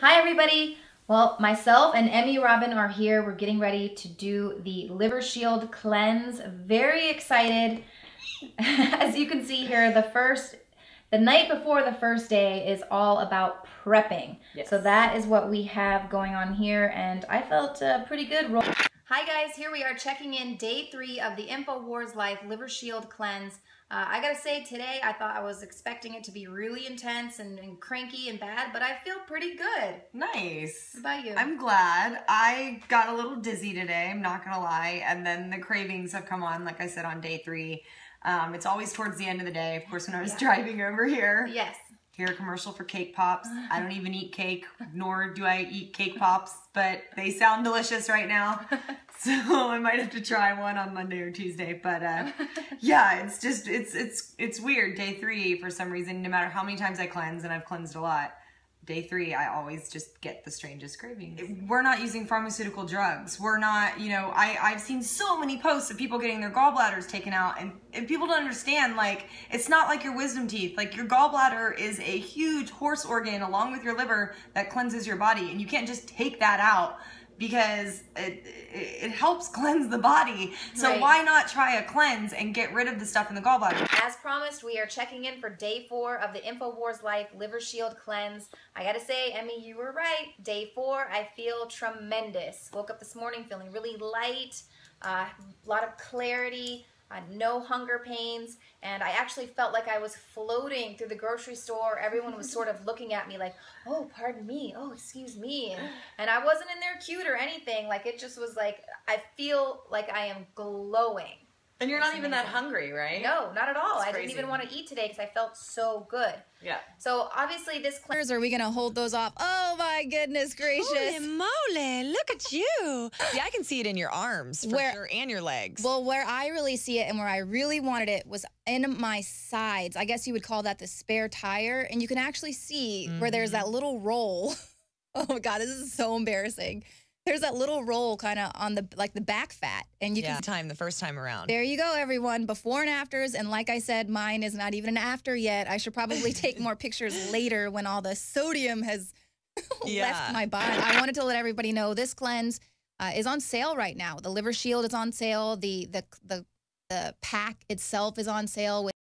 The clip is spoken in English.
Hi, everybody. Well, myself and Emmy Robin are here. We're getting ready to do the Liver Shield cleanse. Very excited. As you can see here, the first, the night before the first day is all about prepping. Yes. So that is what we have going on here, and I felt uh, pretty good. Hi guys, here we are checking in day three of the InfoWars Life Liver Shield Cleanse. Uh, I gotta say, today I thought I was expecting it to be really intense and, and cranky and bad, but I feel pretty good. Nice. What about you? I'm glad. I got a little dizzy today, I'm not gonna lie. And then the cravings have come on, like I said, on day three. Um, it's always towards the end of the day. Of course, when I was Yeah. driving over here, yes. Here a commercial for cake pops. I don't even eat cake, nor do I eat cake pops, but they sound delicious right now. So I might have to try one on Monday or Tuesday. But uh, yeah, it's just it's it's it's weird. Day three, for some reason, no matter how many times I cleanse, and I've cleansed a lot, day three, I always just get the strangest cravings. We're not using pharmaceutical drugs. We're not, you know, I, I've seen so many posts of people getting their gallbladders taken out and, and people don't understand, like, it's not like your wisdom teeth. Like, your gallbladder is a huge horse organ along with your liver that cleanses your body. And you can't just take that out because it, it, helps cleanse the body. So Right. why not try a cleanse and get rid of the stuff in the gallbladder? As promised, we are checking in for day four of the InfoWars Life Liver Shield Cleanse. I gotta say, Emmy, you were right. Day four, I feel tremendous. Woke up this morning feeling really light, a uh, lot of clarity, uh, no hunger pains, and I actually felt like I was floating through the grocery store. Everyone was sort of looking at me like, oh, pardon me, oh, excuse me. And, and I wasn't in there cute or anything. Like, it just was like, I feel like I am glowing. And you're not even that hungry, right? No, not at all. I didn't even want to eat today because I felt so good. Yeah. So obviously this cleanse, are we gonna hold those off? Oh my goodness gracious! Holy moly, look at you. See, I can see it in your arms for Where- sure and your legs. Well, where I really see it and where I really wanted it was in my sides. I guess you would call that the spare tire. And you can actually see where there's mm-hmm. that little roll. Oh my God, this is so embarrassing. There's that little roll kind of on the like the back fat. And you yeah. can time the first time around. there you go, everyone. Before and afters. And like I said, mine is not even an after yet. I should probably take more pictures later when all the sodium has Yeah. left my body. I wanted to let everybody know this cleanse uh, is on sale right now. The Liver Shield is on sale. The the the the pack itself is on sale with